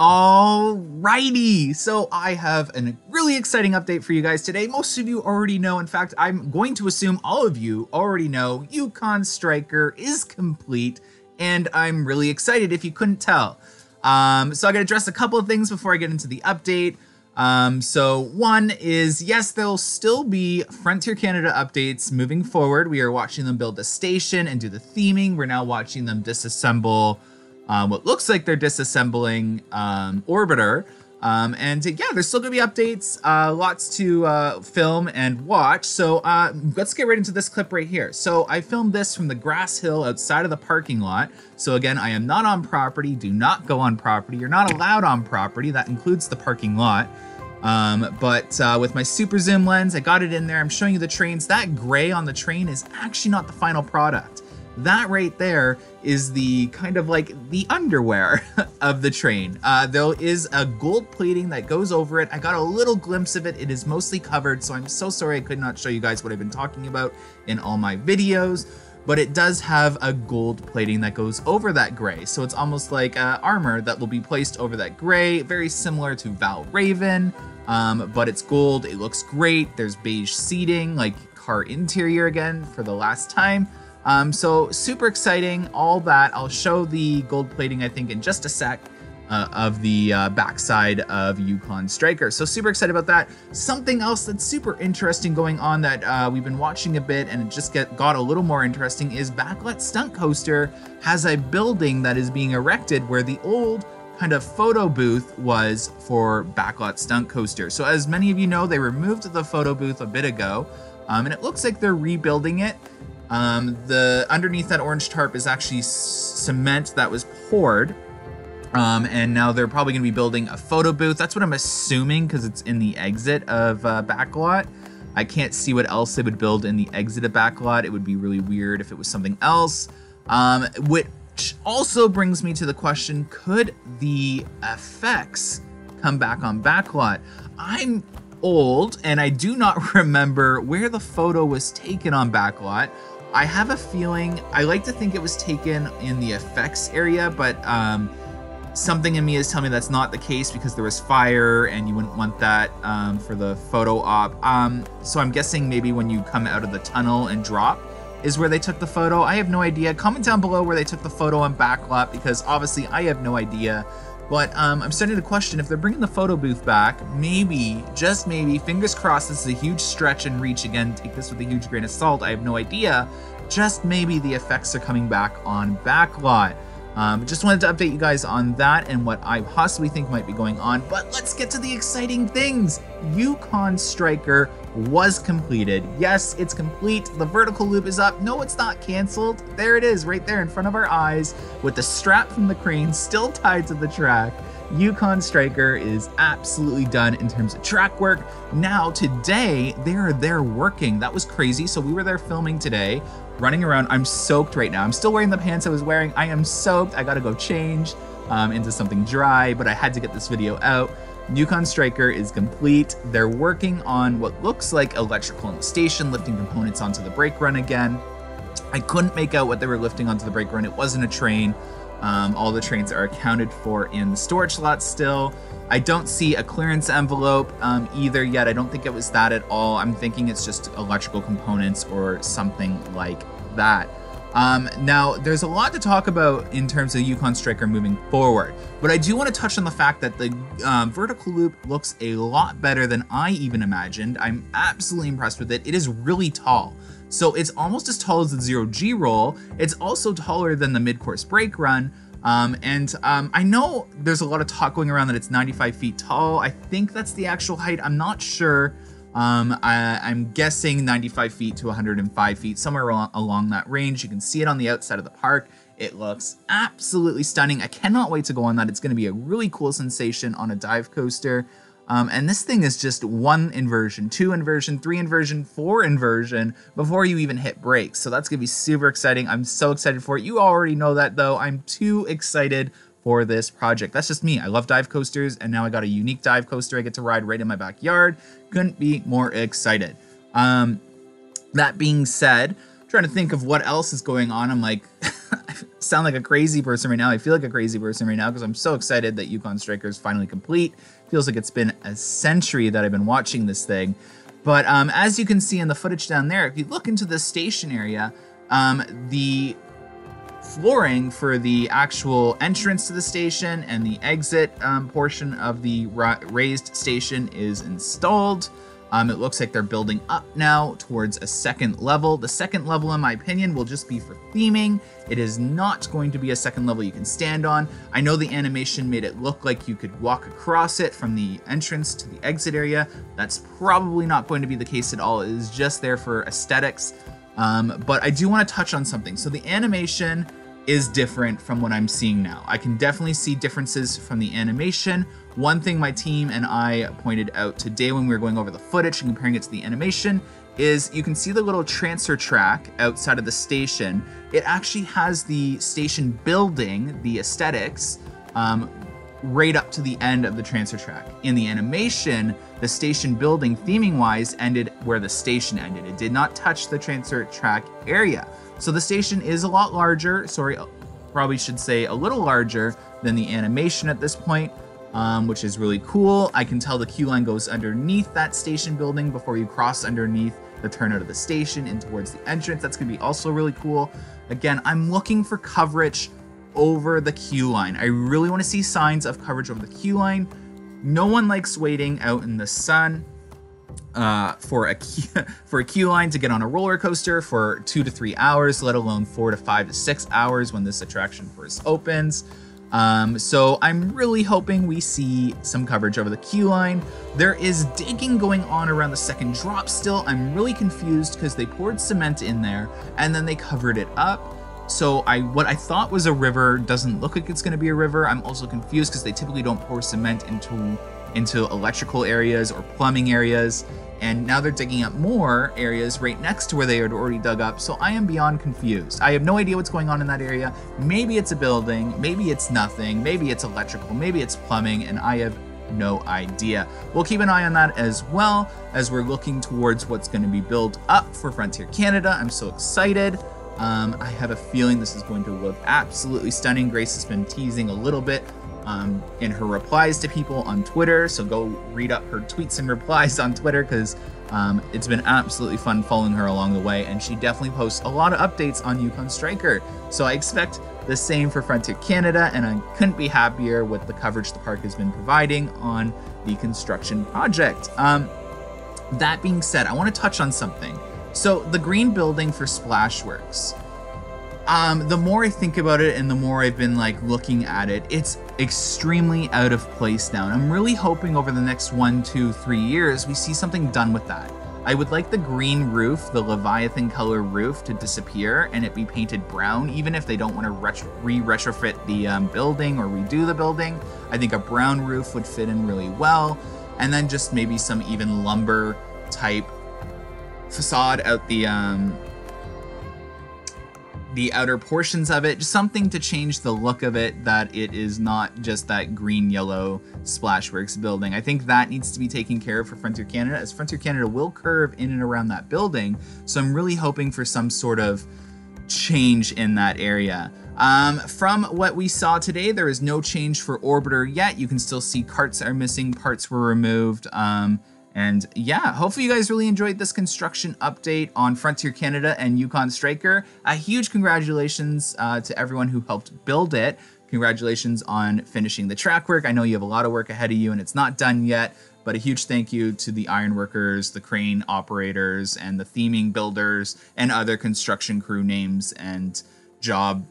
Alrighty, so I have a really exciting update for you guys today. Most of you already know, in fact, I'm going to assume all of you already know Yukon Striker is complete, and I'm really excited if you couldn't tell. Um, so I gotta address a couple of things before I get into the update. Um, so one is, yes, there'll still be Frontier Canada updates moving forward. We are watching them build the station and do the theming. We're now watching them disassemble um, what looks like they're disassembling um, Orbiter. Um, and yeah, there's still gonna be updates, uh, lots to uh, film and watch. So uh, let's get right into this clip right here. So I filmed this from the grass hill outside of the parking lot. So again, I am not on property. Do not go on property. You're not allowed on property. That includes the parking lot. Um, but uh, with my super zoom lens, I got it in there. I'm showing you the trains. That gray on the train is actually not the final product. That right there is the kind of like the underwear of the train. Uh, there is a gold plating that goes over it. I got a little glimpse of it. It is mostly covered, so I'm so sorry I could not show you guys what I've been talking about in all my videos. But it does have a gold plating that goes over that gray. So it's almost like uh, armor that will be placed over that gray, very similar to Valravn. Um, but it's gold, it looks great. There's beige seating, like car interior again for the last time. Um, so super exciting, all that. I'll show the gold plating, I think, in just a sec. Uh, of the uh, backside of Yukon Striker. So super excited about that. Something else that's super interesting going on that uh, we've been watching a bit and it just get, got a little more interesting is Backlot Stunt Coaster has a building that is being erected where the old kind of photo booth was for Backlot Stunt Coaster. So as many of you know, they removed the photo booth a bit ago um, and it looks like they're rebuilding it. Um, the underneath that orange tarp is actually cement that was poured. Um, and now they're probably going to be building a photo booth. That's what I'm assuming because it's in the exit of uh, Backlot. I can't see what else they would build in the exit of Backlot. It would be really weird if it was something else. Um, which also brings me to the question, could the effects come back on Backlot? I'm old and I do not remember where the photo was taken on Backlot. I have a feeling, I like to think it was taken in the effects area, but um, something in me is telling me that's not the case because there was fire and you wouldn't want that um, for the photo op. Um, so I'm guessing maybe when you come out of the tunnel and drop is where they took the photo. I have no idea. Comment down below where they took the photo on Backlot because obviously I have no idea. But um, I'm starting to question if they're bringing the photo booth back, maybe, just maybe, fingers crossed this is a huge stretch and reach again, take this with a huge grain of salt, I have no idea, just maybe the effects are coming back on Backlot. Um, just wanted to update you guys on that and what I possibly think might be going on. But let's get to the exciting things. Yukon Striker was completed. Yes, it's complete. The vertical loop is up. No, it's not canceled. There it is right there in front of our eyes with the strap from the crane still tied to the track. Yukon Striker is absolutely done in terms of track work. Now, today, they're there working. That was crazy. So we were there filming today running around. I'm soaked right now. I'm still wearing the pants I was wearing. I am soaked. I gotta go change um, into something dry, but I had to get this video out. Yukon Striker is complete. They're working on what looks like electrical in the station, lifting components onto the brake run again. I couldn't make out what they were lifting onto the brake run. It wasn't a train. Um, all the trains are accounted for in the storage lot still. I don't see a clearance envelope um, either yet. I don't think it was that at all. I'm thinking it's just electrical components or something like that. Um, now, there's a lot to talk about in terms of Yukon Striker moving forward, but I do want to touch on the fact that the um, vertical loop looks a lot better than I even imagined. I'm absolutely impressed with it. It is really tall. So it's almost as tall as the zero G roll. It's also taller than the mid-course brake run. Um, and um, I know there's a lot of talk going around that it's 95 feet tall. I think that's the actual height. I'm not sure. Um, I, am guessing 95 feet to 105 feet, somewhere along, along that range. You can see it on the outside of the park. It looks absolutely stunning. I cannot wait to go on that. It's going to be a really cool sensation on a dive coaster. Um, and this thing is just one inversion, two inversion, three inversion, four inversion before you even hit brakes. So that's going to be super exciting. I'm so excited for it. You already know that though. I'm too excited for this project. That's just me. I love dive coasters, and now I got a unique dive coaster I get to ride right in my backyard. Couldn't be more excited. Um, that being said, trying to think of what else is going on. I'm like, I sound like a crazy person right now. I feel like a crazy person right now because I'm so excited that Yukon Striker is finally complete. Feels like it's been a century that I've been watching this thing. But um, as you can see in the footage down there, if you look into the station area, um, the flooring for the actual entrance to the station and the exit um, portion of the ra raised station is installed. Um, it looks like they're building up now towards a second level. The second level, in my opinion, will just be for theming. It is not going to be a second level you can stand on. I know the animation made it look like you could walk across it from the entrance to the exit area. That's probably not going to be the case at all. It is just there for aesthetics. Um, but I do want to touch on something. So the animation is different from what I'm seeing now. I can definitely see differences from the animation. One thing my team and I pointed out today when we were going over the footage and comparing it to the animation is you can see the little transfer track outside of the station. It actually has the station building, the aesthetics, um, right up to the end of the transfer track. In the animation, the station building theming wise ended where the station ended. It did not touch the transfer track area. So the station is a lot larger, sorry, probably should say a little larger than the animation at this point, um, which is really cool. I can tell the queue line goes underneath that station building before you cross underneath the turnout of the station and towards the entrance. That's gonna be also really cool. Again, I'm looking for coverage over the queue line. I really wanna see signs of coverage over the queue line. No one likes waiting out in the sun uh, for a queue, for a queue line to get on a roller coaster for two to three hours, let alone four to five to six hours when this attraction first opens. Um, so I'm really hoping we see some coverage over the queue line. There is digging going on around the second drop still. I'm really confused because they poured cement in there and then they covered it up. So I what I thought was a river doesn't look like it's going to be a river. I'm also confused because they typically don't pour cement into into electrical areas or plumbing areas. And now they're digging up more areas right next to where they had already dug up. So I am beyond confused. I have no idea what's going on in that area. Maybe it's a building, maybe it's nothing, maybe it's electrical, maybe it's plumbing, and I have no idea. We'll keep an eye on that as well as we're looking towards what's going to be built up for Frontier Canada. I'm so excited. Um, I have a feeling this is going to look absolutely stunning. Grace has been teasing a little bit um, in her replies to people on Twitter. So go read up her tweets and replies on Twitter because um, it's been absolutely fun following her along the way. And she definitely posts a lot of updates on Yukon Striker. So I expect the same for Frontier Canada, and I couldn't be happier with the coverage the park has been providing on the construction project. Um, that being said, I want to touch on something. So the green building for Splashworks. Um, the more I think about it and the more I've been like looking at it, it's extremely out of place now. And I'm really hoping over the next one, two, three years, we see something done with that. I would like the green roof, the Leviathan color roof, to disappear and it be painted brown, even if they don't want to retro- re-retrofit the um, building or redo the building. I think a brown roof would fit in really well. And then just maybe some even lumber type facade out the um, the outer portions of it, just something to change the look of it that it is not just that green yellow Splashworks building. I think that needs to be taken care of for Frontier Canada as Frontier Canada will curve in and around that building. So I'm really hoping for some sort of change in that area. Um, from what we saw today, there is no change for Orbiter yet. You can still see carts are missing, parts were removed. Um, and yeah, hopefully you guys really enjoyed this construction update on Frontier Canada and Yukon Striker. A huge congratulations uh, to everyone who helped build it. Congratulations on finishing the track work. I know you have a lot of work ahead of you and it's not done yet, but a huge thank you to the ironworkers, the crane operators, and the theming builders, and other construction crew names and job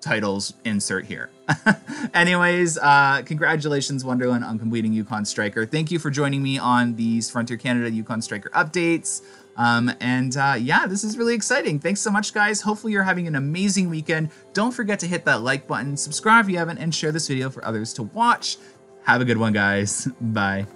titles insert here. Anyways, uh, congratulations, Wonderland, on completing Yukon Striker. Thank you for joining me on these Frontier Canada Yukon Striker updates. Um, and uh, yeah, this is really exciting. Thanks so much, guys. Hopefully, you're having an amazing weekend. Don't forget to hit that like button, subscribe if you haven't, and share this video for others to watch. Have a good one, guys. Bye.